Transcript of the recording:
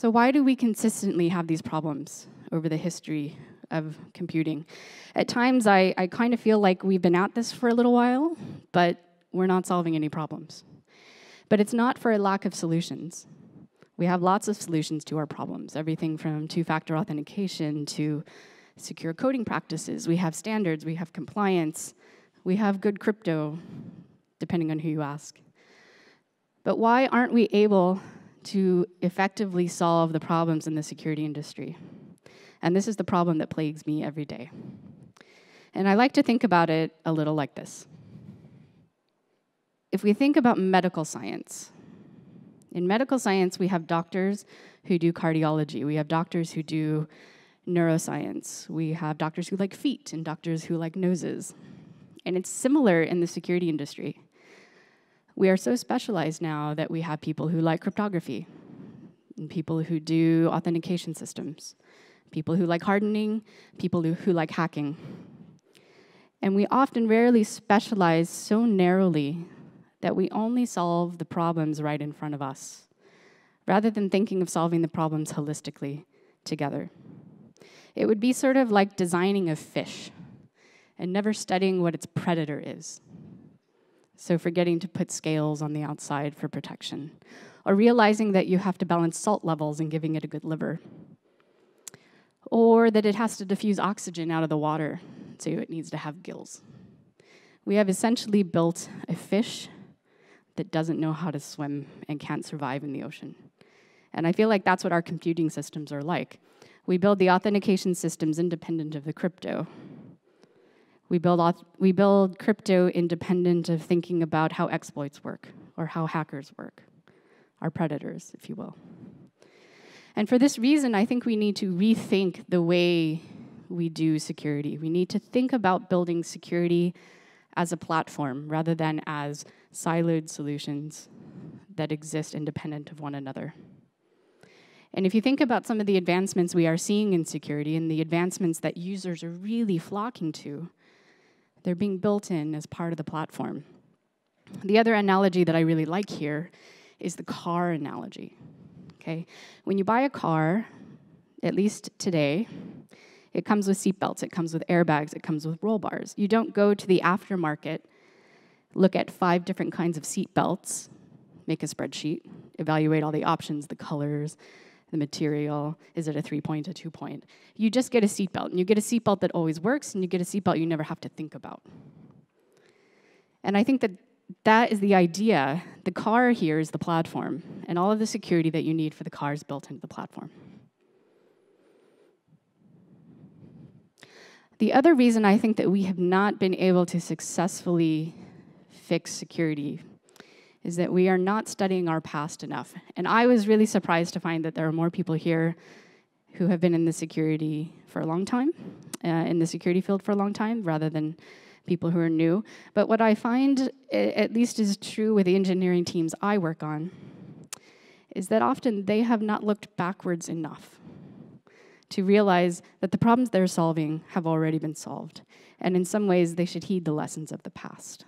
So, why do we consistently have these problems over the history of computing? At times, I, I kind of feel like we've been at this for a little while, but we're not solving any problems. But it's not for a lack of solutions. We have lots of solutions to our problems, everything from two factor authentication to secure coding practices. We have standards, we have compliance, we have good crypto, depending on who you ask. But why aren't we able to effectively solve the problems in the security industry? And this is the problem that plagues me every day. And I like to think about it a little like this. If we think about medical science, in medical science, we have doctors who do cardiology, we have doctors who do neuroscience, we have doctors who like feet, and doctors who like noses. And it's similar in the security industry. We are so specialized now that we have people who like cryptography, and people who do authentication systems, people who like hardening, people who, who like hacking. And we often rarely specialize so narrowly that we only solve the problems right in front of us, rather than thinking of solving the problems holistically together. It would be sort of like designing a fish and never studying what its predator is. So, forgetting to put scales on the outside for protection, or realizing that you have to balance salt levels and giving it a good liver, or that it has to diffuse oxygen out of the water, so it needs to have gills. We have essentially built a fish that doesn't know how to swim and can't survive in the ocean. And I feel like that's what our computing systems are like. We build the authentication systems independent of the crypto, we build, we build crypto independent of thinking about how exploits work or how hackers work, our predators, if you will. And for this reason, I think we need to rethink the way we do security. We need to think about building security as a platform rather than as siloed solutions that exist independent of one another. And if you think about some of the advancements we are seeing in security and the advancements that users are really flocking to, they're being built in as part of the platform. The other analogy that I really like here is the car analogy. Okay? When you buy a car, at least today, it comes with seatbelts, it comes with airbags, it comes with roll bars. You don't go to the aftermarket, look at five different kinds of seatbelts, make a spreadsheet, evaluate all the options, the colors, the material, is it a three point, a two point? You just get a seatbelt, and you get a seatbelt that always works, and you get a seatbelt you never have to think about. And I think that that is the idea. The car here is the platform, and all of the security that you need for the car is built into the platform. The other reason I think that we have not been able to successfully fix security is that we are not studying our past enough. And I was really surprised to find that there are more people here who have been in the security for a long time, uh, in the security field for a long time, rather than people who are new. But what I find, at least, is true with the engineering teams I work on, is that often they have not looked backwards enough to realize that the problems they're solving have already been solved. And in some ways, they should heed the lessons of the past.